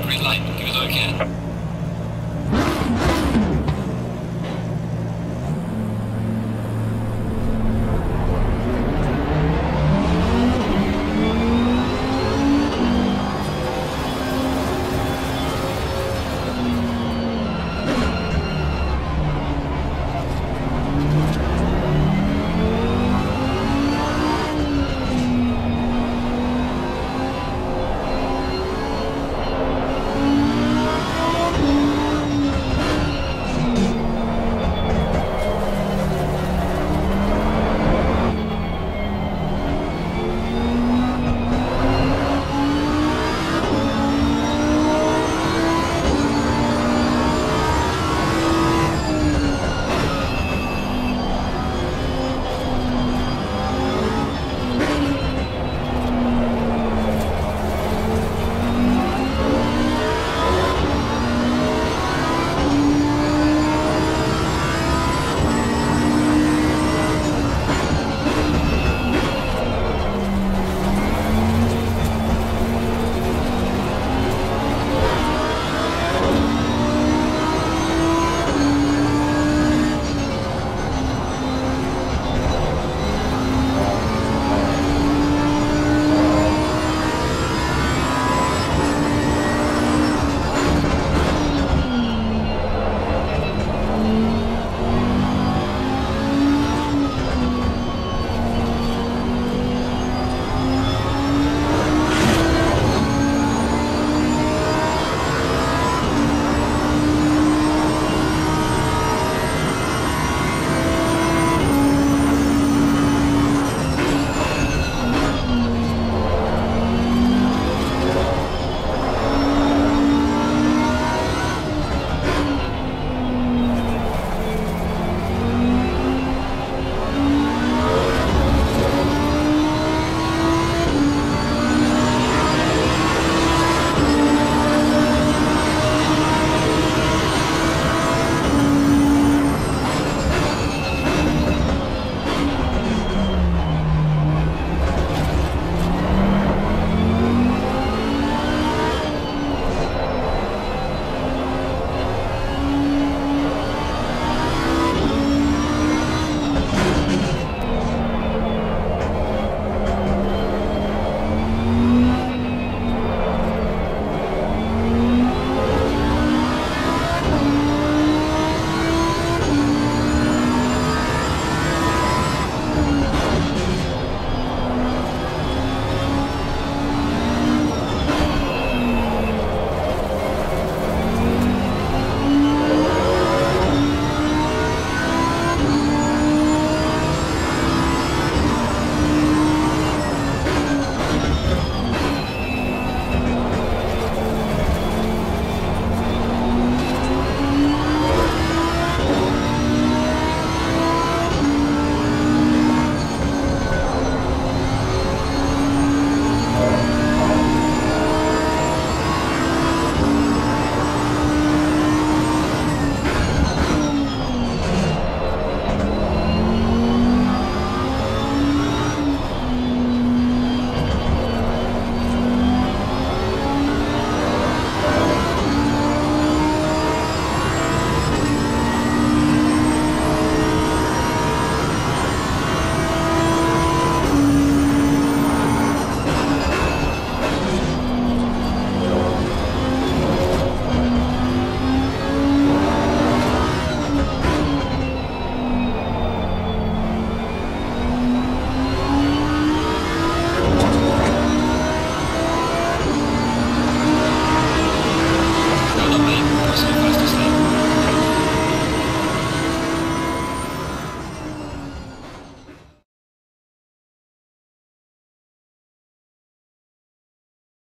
Green light. Give it all you can.